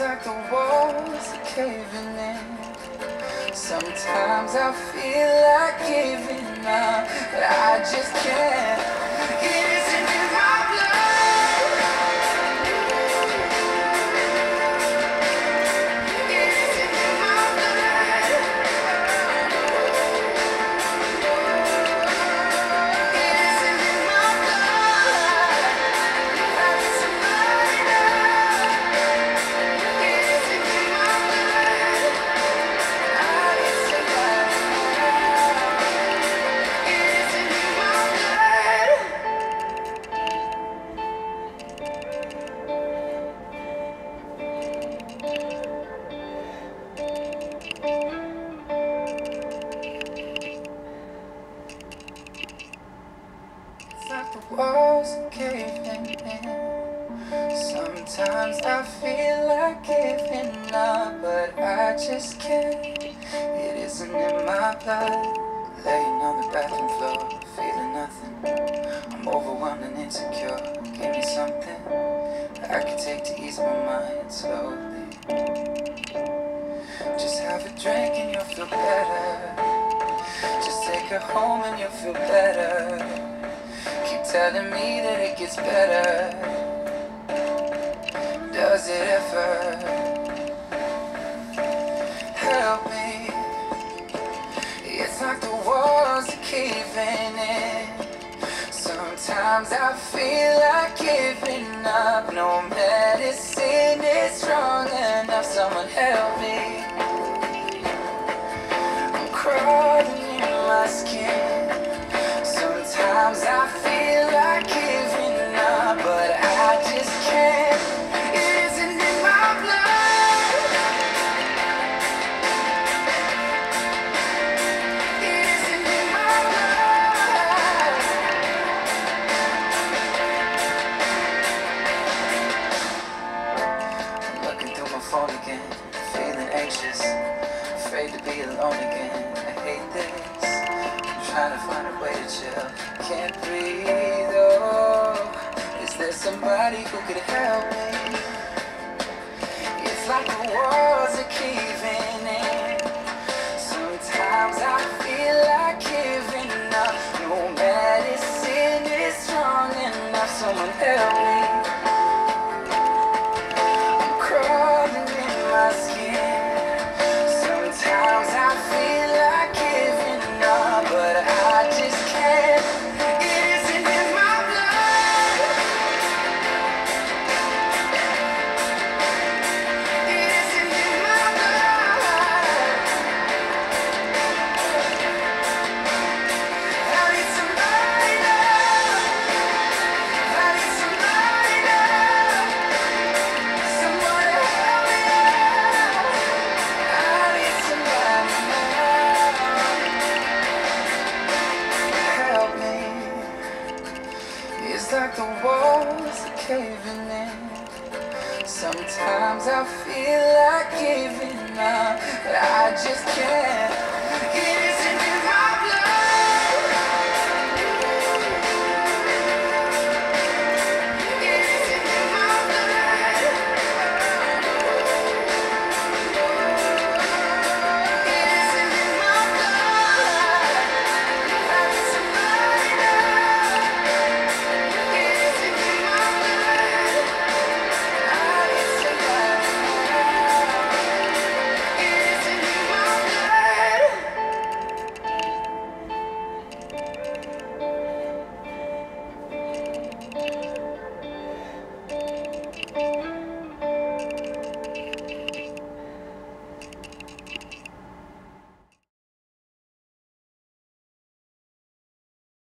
Like the walls are caving in. Sometimes I feel like giving up, but I just can't. Walls caving in. Sometimes I feel like giving up, but I just can't. It isn't in my blood. Laying on the bathroom floor, feeling nothing. Overwhelmed and insecure. Give me something that I can take to ease my mind slowly. Just have a drink and you'll feel better. Just take her home and you'll feel better. Keep telling me that it gets better. Does it ever help me? It's like the walls are caving in. Sometimes I feel like giving up. No medicine is strong enough. Someone help me. Anxious, afraid to be alone again. I hate this. I'm trying to find a way to chill. Can't breathe. Oh, is there somebody who could help me? It's like the walls are caving It's like the walls are caving in. Sometimes I feel like giving up, but I just can't.